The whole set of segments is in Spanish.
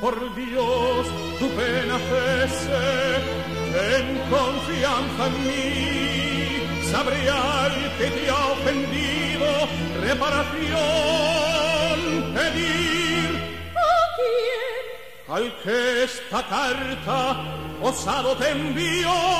por Dios, tu pena cese, en confianza en mí, sabré al que te ha ofendido, reparación pedir. ¿A quién? Al que esta carta osado te envió.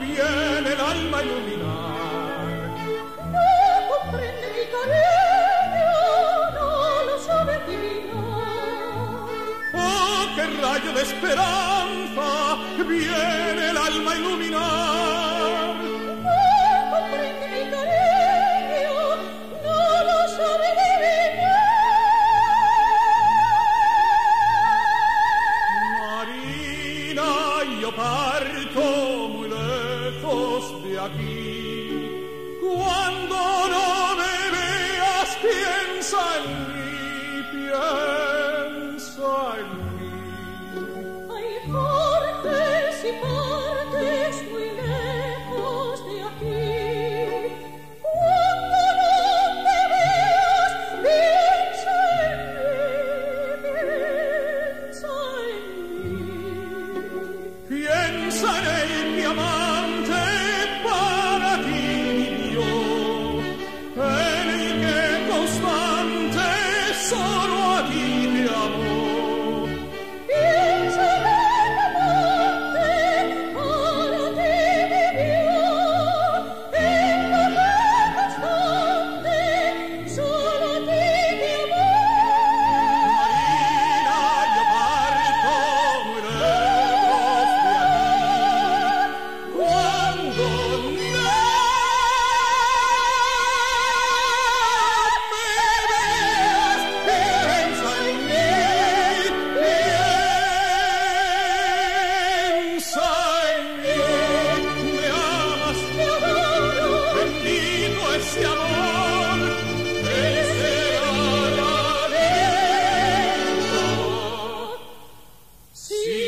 Viene el alma a iluminar! No comprende mi cariño, no lo sabe adivinar. ¡Oh, qué rayo de esperanza viene el alma a iluminar! De aquí. Cuando no me veas, piensa en mí, piensa en mí. Hay partes y partes muy lejos de aquí. Cuando no me veas, piensa en mí, piensa en mí. Piensa en el diamante solo a ti te amó. See, See